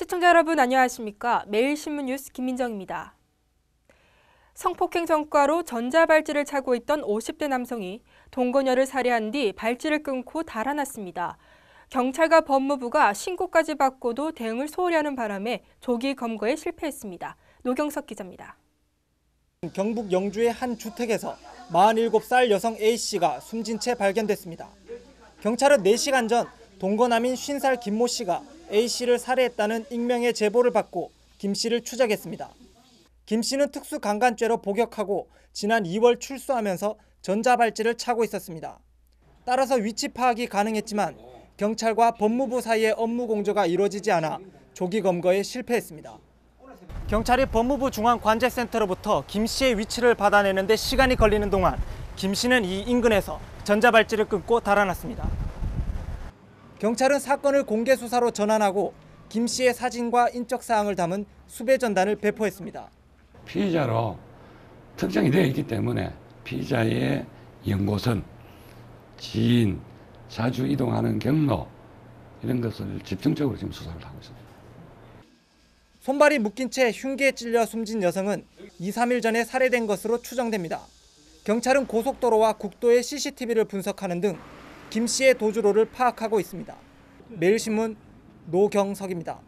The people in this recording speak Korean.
시청자 여러분 안녕하십니까? 매일신문 뉴스 김민정입니다. 성폭행 전과로 전자발찌를 차고 있던 50대 남성이 동거녀를 살해한 뒤 발찌를 끊고 달아났습니다. 경찰과 법무부가 신고까지 받고도 대응을 소홀히 하는 바람에 조기 검거에 실패했습니다. 노경석 기자입니다. 경북 영주의 한 주택에서 47살 여성 A씨가 숨진 채 발견됐습니다. 경찰은 4시간 전 동거남인 50살 김모 씨가 A씨를 살해했다는 익명의 제보를 받고 김 씨를 추적했습니다. 김 씨는 특수강간죄로 복역하고 지난 2월 출소하면서 전자발찌를 차고 있었습니다. 따라서 위치 파악이 가능했지만 경찰과 법무부 사이의 업무 공조가 이루어지지 않아 조기 검거에 실패했습니다. 경찰이 법무부 중앙관제센터로부터 김 씨의 위치를 받아내는데 시간이 걸리는 동안 김 씨는 이 인근에서 전자발찌를 끊고 달아났습니다. 경찰은 사건을 공개 수사로 전환하고 김 씨의 사진과 인적 사항을 담은 수배 전단을 배포했습니다. 피의자로 특정이 되어 있기 때문에 피의자의 연고선, 지인, 자주 이동하는 경로 이런 것을 집중적으로 지금 수사를 하고 있습니다. 손발이 묶인 채 흉기에 찔려 숨진 여성은 2, 3일 전에 살해된 것으로 추정됩니다. 경찰은 고속도로와 국도의 CCTV를 분석하는 등 김 씨의 도주로를 파악하고 있습니다. 매일신문 노경석입니다.